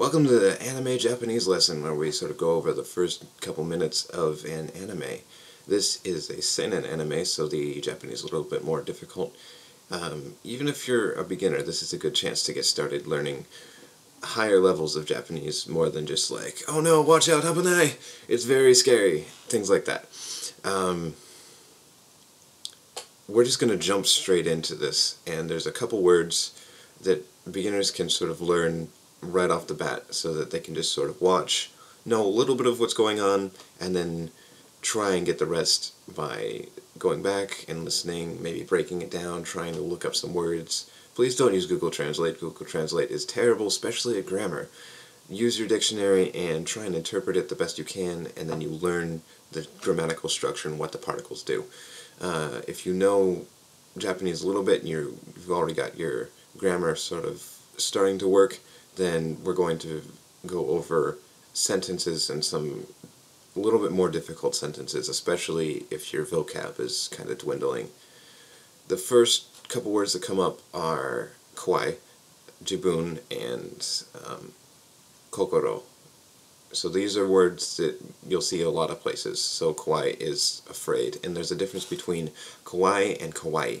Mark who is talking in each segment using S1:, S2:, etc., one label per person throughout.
S1: Welcome to the Anime Japanese lesson where we sort of go over the first couple minutes of an anime. This is a seinen anime, so the Japanese is a little bit more difficult. Um, even if you're a beginner, this is a good chance to get started learning higher levels of Japanese more than just like, oh no, watch out, habanai! It's very scary. Things like that. Um, we're just going to jump straight into this, and there's a couple words that beginners can sort of learn right off the bat so that they can just sort of watch, know a little bit of what's going on, and then try and get the rest by going back and listening, maybe breaking it down, trying to look up some words. Please don't use Google Translate. Google Translate is terrible, especially at grammar. Use your dictionary and try and interpret it the best you can, and then you learn the grammatical structure and what the particles do. Uh, if you know Japanese a little bit and you have already got your grammar sort of starting to work, then we're going to go over sentences and some a little bit more difficult sentences, especially if your vocab is kind of dwindling. The first couple words that come up are kawaii, jibun, and um, kokoro. So these are words that you'll see a lot of places. So kawaii is afraid, and there's a difference between kawaii and kawaii.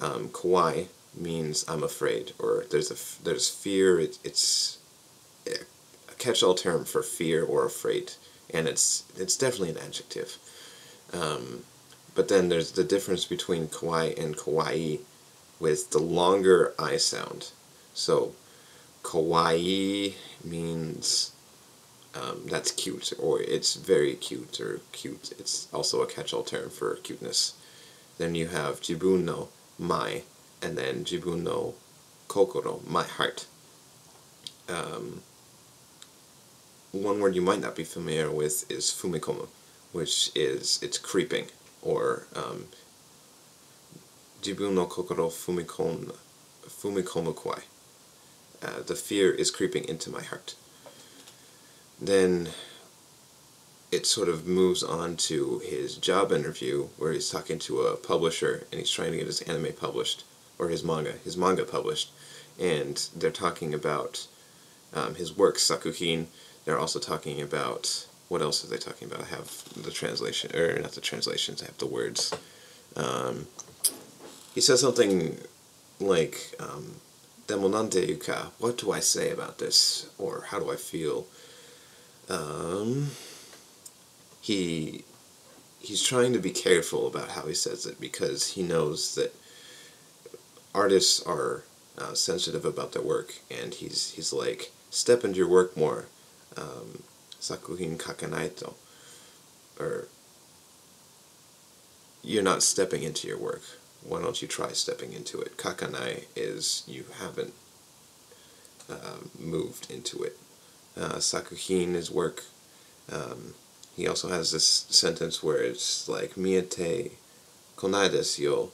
S1: Um, kawaii means I'm afraid, or there's a there's fear. It, it's a catch-all term for fear or afraid, and it's it's definitely an adjective. Um, but then there's the difference between kawaii and kawaii with the longer I sound. So kawaii means um, that's cute, or it's very cute, or cute. It's also a catch-all term for cuteness. Then you have jibun no, my, and then jibun no kokoro, my heart. Um, one word you might not be familiar with is fumikomu, which is it's creeping, or um, jibun no kokoro fumikon, fumikomu kwai. Uh, the fear is creeping into my heart. Then it sort of moves on to his job interview where he's talking to a publisher and he's trying to get his anime published or his manga, his manga published, and they're talking about um, his work, Sakuhin. They're also talking about what else are they talking about? I have the translation, or not the translations. I have the words. Um, he says something like, um, "Demo nante yuka." What do I say about this, or how do I feel? Um, he he's trying to be careful about how he says it because he knows that artists are uh, sensitive about their work, and he's he's like, step into your work more. Um, sakuhin kakanaito, or you're not stepping into your work. Why don't you try stepping into it? Kakanai is you haven't uh, moved into it. Uh, sakuhin is work. Um, he also has this sentence where it's like, Miyate konai desu yo,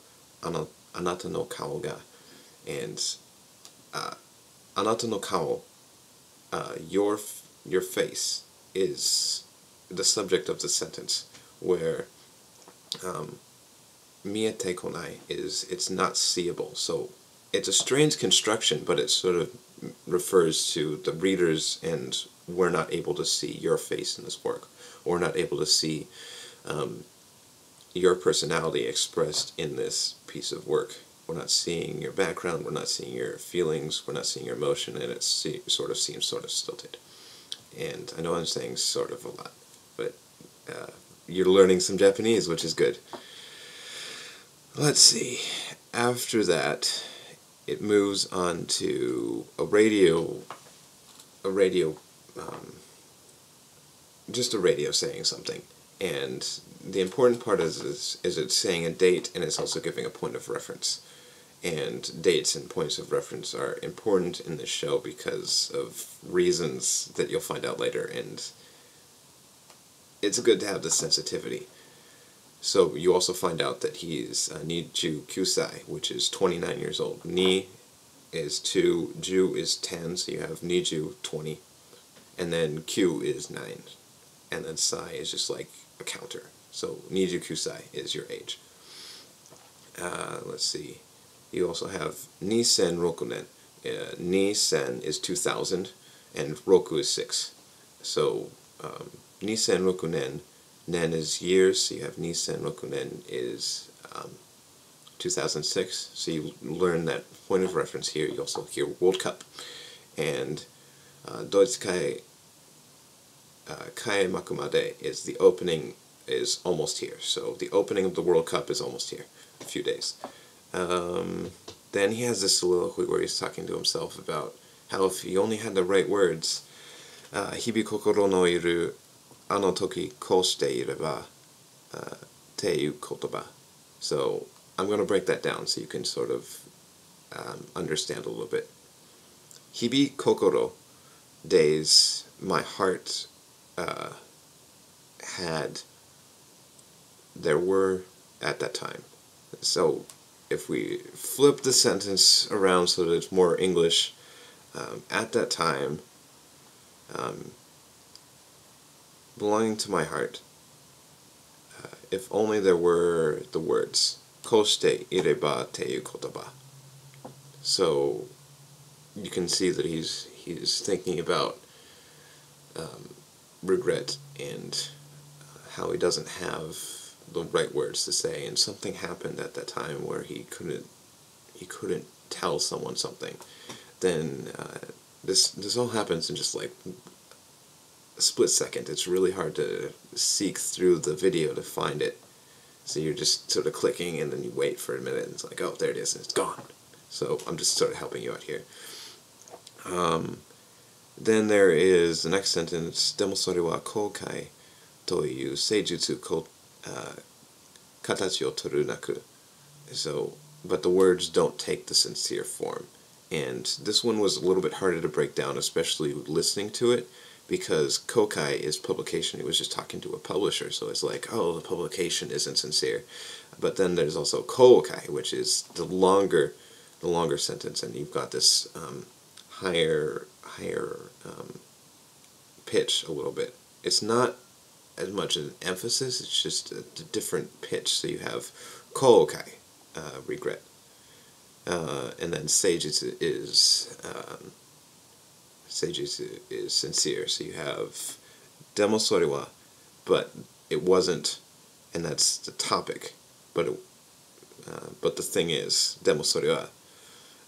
S1: anata no kao ga and uh, anata no kao, uh, your your face is the subject of the sentence, where um, miyate konai is it's not seeable. So it's a strange construction, but it sort of refers to the readers and we're not able to see your face in this work, or not able to see um, your personality expressed in this piece of work. We're not seeing your background, we're not seeing your feelings, we're not seeing your emotion, and it sort of seems sort of stilted. And I know I'm saying sort of a lot, but uh, you're learning some Japanese, which is good. Let's see. After that, it moves on to a radio, a radio, um, just a radio saying something. And the important part is, is, is it's saying a date and it's also giving a point of reference and dates and points of reference are important in this show because of reasons that you'll find out later and it's good to have this sensitivity. So you also find out that he's uh, Niju Kusai, which is 29 years old. Ni is 2, Ju is 10, so you have Niju 20, and then Q is 9, and then Sai is just like a counter. So Niju Kusai is your age. Uh, let's see. You also have Nisen Rokunen. Uh, Nisen is 2000, and Roku is 6. So, um, Nisen Rokunen, Nen is years, so you have Nisen Rokunen is um, 2006. So you learn that point of reference here. You also hear World Cup. And uh, Doitsukai uh, Kae Makumade is the opening is almost here. So the opening of the World Cup is almost here, a few days. Um, then he has this soliloquy where he's talking to himself about how if he only had the right words, uh, hibi kokoro no iru ano toki ko shite ireba uh, te yu kotoba. So I'm going to break that down so you can sort of um, understand a little bit. Hibi kokoro days, my heart uh, had, there were at that time. So if we flip the sentence around so that it's more English, um, at that time, um, belonging to my heart, uh, if only there were the words, koshite ireba te kotoba. So you can see that he's he's thinking about um, regret and uh, how he doesn't have the right words to say, and something happened at that time where he couldn't he couldn't tell someone something. Then uh, this this all happens in just like a split second. It's really hard to seek through the video to find it. So you're just sort of clicking, and then you wait for a minute, and it's like, oh, there it is, and it's gone. So I'm just sort of helping you out here. Um, then there is the next sentence, Demo sore wa koukai to iu seijutsu uh, katachi o toru. So, but the words don't take the sincere form. And this one was a little bit harder to break down, especially listening to it, because kokai is publication. He was just talking to a publisher, so it's like, oh, the publication isn't sincere. But then there's also koukai, which is the longer, the longer sentence, and you've got this um, higher, higher um, pitch a little bit. It's not as much an emphasis, it's just a, different pitch. So you have koukai, uh, regret. Uh, and then seijutsu is um, seijutsu is sincere. So you have demo sorewa, but it wasn't, and that's the topic. But it, uh, but the thing is demo sorewa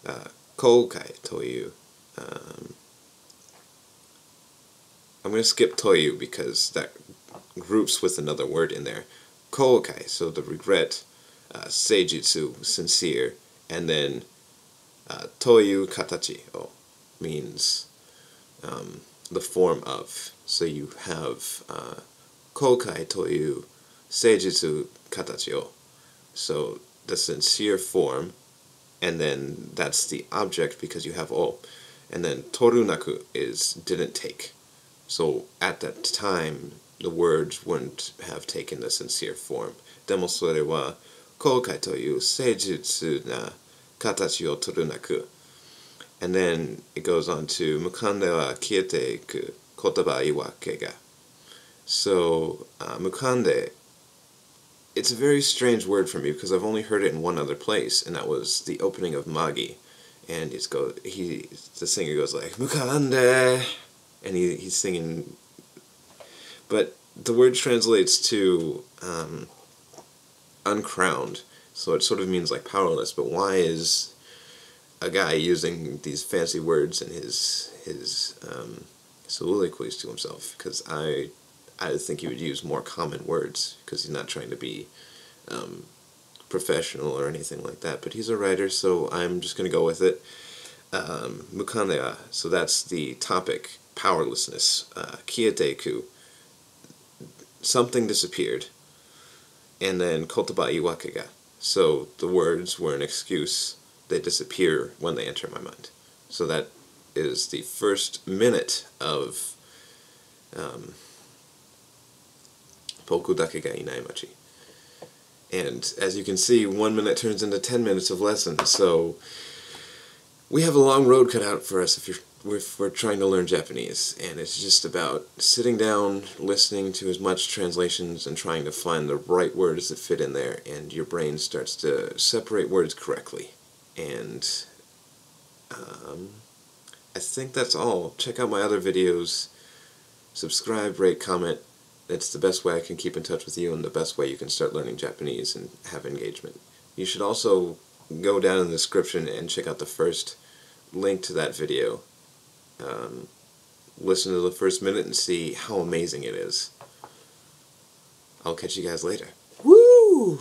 S1: uh, koukai toyu. Um, I'm going to skip toyu because that groups with another word in there. Koukai, so the regret, uh, seijutsu, sincere, and then uh, toyu katachi oh, means um, the form of. So you have uh, koukai toyu seijutsu katachi o. So the sincere form, and then that's the object because you have o. And then torunaku is didn't take. So at that time, the words wouldn't have taken the sincere form. でもそれは後悔という誠実な形を取るなく。And then it goes on to 無感では消えていく言葉言い訳が。So, uh, mukande, it's a very strange word for me because I've only heard it in one other place, and that was the opening of Magi. And he's go, he, the singer goes like, mukande, and he, he's singing but the word translates to um, uncrowned, so it sort of means like powerless. But why is a guy using these fancy words in his his um, soliloquies to himself? Because I I think he would use more common words because he's not trying to be um, professional or anything like that. But he's a writer, so I'm just going to go with it. Um, so that's the topic, powerlessness. Uh, something disappeared, and then kotoba iwakega. So the words were an excuse. They disappear when they enter my mind. So that is the first minute of um, Boku Dake ga Inai Machi. And as you can see, one minute turns into ten minutes of lesson. So we have a long road cut out for us if you're if we're trying to learn Japanese, and it's just about sitting down, listening to as much translations, and trying to find the right words that fit in there, and your brain starts to separate words correctly. And um, I think that's all. Check out my other videos. Subscribe, rate, comment. It's the best way I can keep in touch with you and the best way you can start learning Japanese and have engagement. You should also go down in the description and check out the first link to that video. Um, listen to the first minute and see how amazing it is. I'll catch you guys later.
S2: Woo!